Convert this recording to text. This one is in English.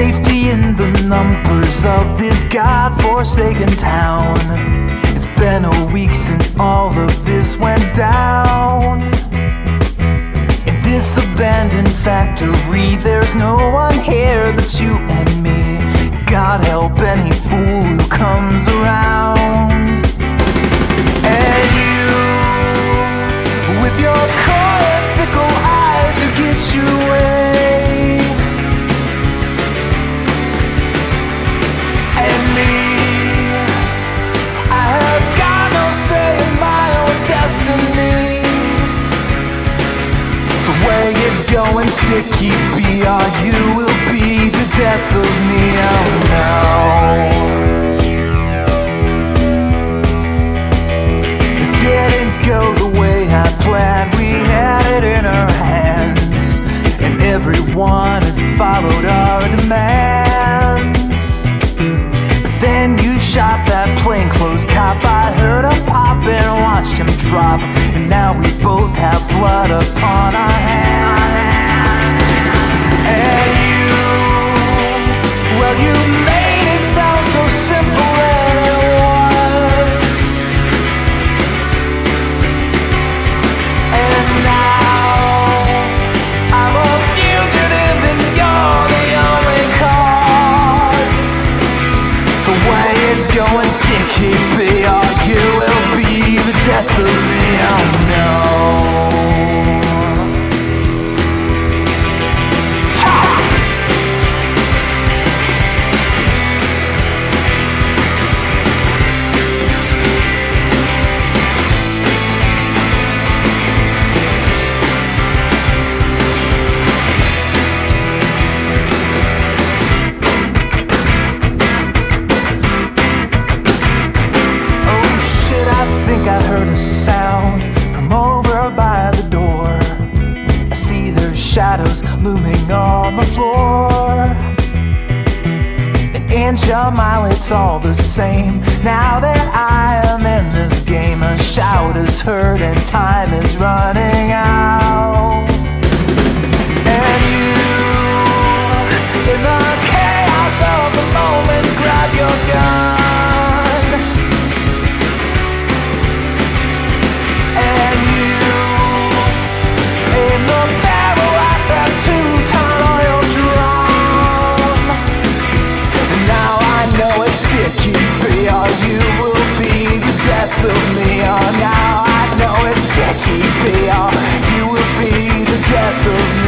safety in the numbers of this godforsaken town. It's been a week since all of this went down. In this abandoned factory, there's no one here but you going, sticky BRU You will be the death of me. Oh no. It didn't go the way I planned. We had it in our hands, and everyone had followed our demands. But then you shot death of think I heard a sound from over by the door. I see their shadows looming on the floor. An inch a mile, it's all the same. Now that I am in this game, a shout is heard and time is running out. Know it's will be the death of me.